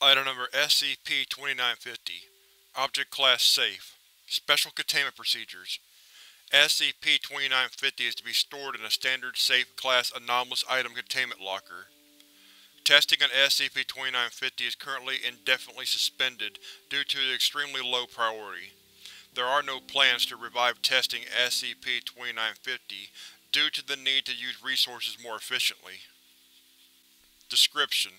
Item number SCP-2950 Object Class Safe Special Containment Procedures SCP-2950 is to be stored in a standard Safe Class Anomalous Item Containment Locker. Testing on SCP-2950 is currently indefinitely suspended due to the extremely low priority. There are no plans to revive testing SCP-2950 due to the need to use resources more efficiently. Description: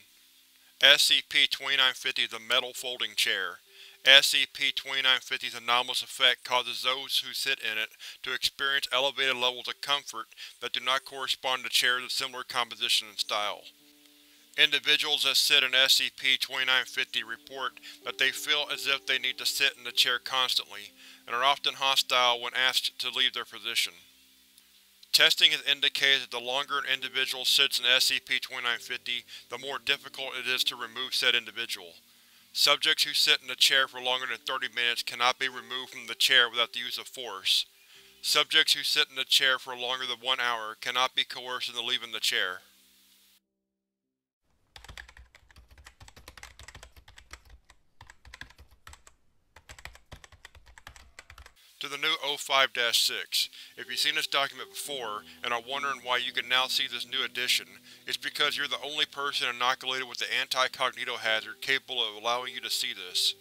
SCP-2950 is a metal folding chair. SCP-2950's anomalous effect causes those who sit in it to experience elevated levels of comfort that do not correspond to chairs of similar composition and style. Individuals that sit in SCP-2950 report that they feel as if they need to sit in the chair constantly, and are often hostile when asked to leave their position. Testing has indicated that the longer an individual sits in SCP-2950, the more difficult it is to remove said individual. Subjects who sit in the chair for longer than 30 minutes cannot be removed from the chair without the use of force. Subjects who sit in the chair for longer than one hour cannot be coerced into leaving the chair. To the new O5-6, if you've seen this document before, and are wondering why you can now see this new edition, it's because you're the only person inoculated with the anti-cognito hazard capable of allowing you to see this.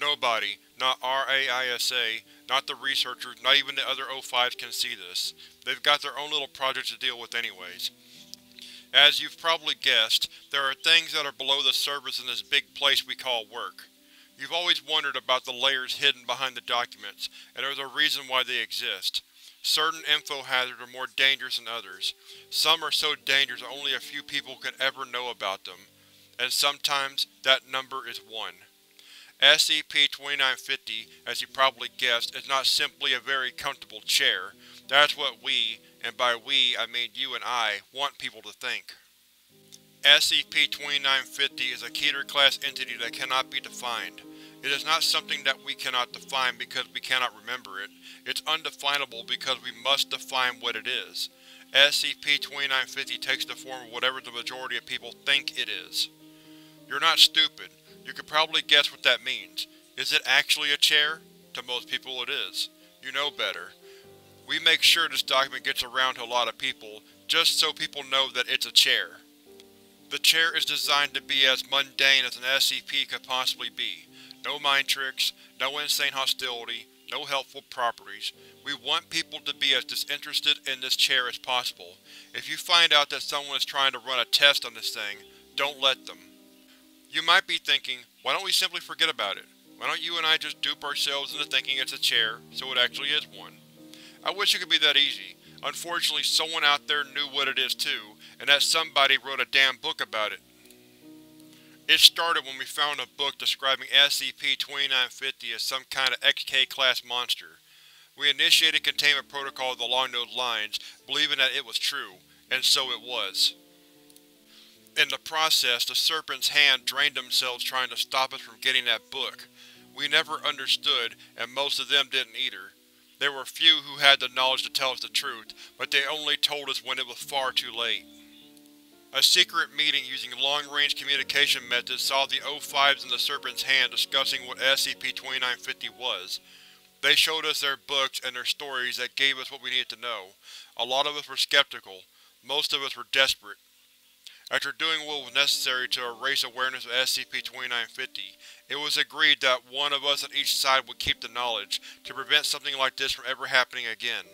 Nobody, not RAISA, not the researchers, not even the other O5s can see this. They've got their own little projects to deal with anyways. As you've probably guessed, there are things that are below the surface in this big place we call work. You've always wondered about the layers hidden behind the documents, and there's a reason why they exist. Certain info hazards are more dangerous than others. Some are so dangerous that only a few people can ever know about them, and sometimes that number is one. SCP-2950, as you probably guessed, is not simply a very comfortable chair. That's what we, and by we I mean you and I, want people to think. SCP-2950 is a Keter-class entity that cannot be defined. It is not something that we cannot define because we cannot remember it. It's undefinable because we must define what it is. SCP-2950 takes the form of whatever the majority of people think it is. You're not stupid. You could probably guess what that means. Is it actually a chair? To most people it is. You know better. We make sure this document gets around to a lot of people, just so people know that it's a chair. The chair is designed to be as mundane as an SCP could possibly be. No mind tricks, no insane hostility, no helpful properties. We want people to be as disinterested in this chair as possible. If you find out that someone is trying to run a test on this thing, don't let them. You might be thinking, why don't we simply forget about it? Why don't you and I just dupe ourselves into thinking it's a chair, so it actually is one? I wish it could be that easy. Unfortunately, someone out there knew what it is too, and that somebody wrote a damn book about it. It started when we found a book describing SCP-2950 as some kind of XK-class monster. We initiated containment protocols along those lines, believing that it was true, and so it was. In the process, the Serpent's hand drained themselves trying to stop us from getting that book. We never understood, and most of them didn't either. There were few who had the knowledge to tell us the truth, but they only told us when it was far too late. A secret meeting using long-range communication methods saw the O5s in the Serpent's hand discussing what SCP-2950 was. They showed us their books and their stories that gave us what we needed to know. A lot of us were skeptical. Most of us were desperate. After doing what was necessary to erase awareness of SCP-2950, it was agreed that one of us on each side would keep the knowledge, to prevent something like this from ever happening again.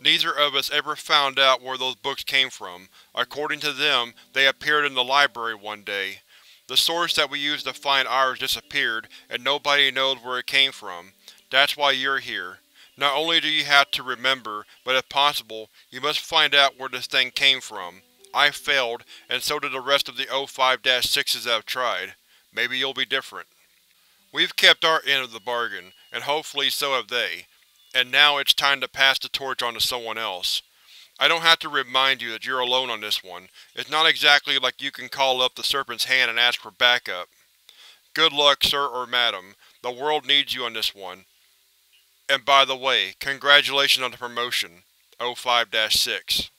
Neither of us ever found out where those books came from. According to them, they appeared in the library one day. The source that we used to find ours disappeared, and nobody knows where it came from. That's why you're here. Not only do you have to remember, but if possible, you must find out where this thing came from. I failed, and so did the rest of the O5-6s that have tried. Maybe you'll be different. We've kept our end of the bargain, and hopefully so have they and now it's time to pass the torch on to someone else. I don't have to remind you that you're alone on this one. It's not exactly like you can call up the Serpent's Hand and ask for backup. Good luck, sir or madam. The world needs you on this one. And by the way, congratulations on the promotion, O5-6.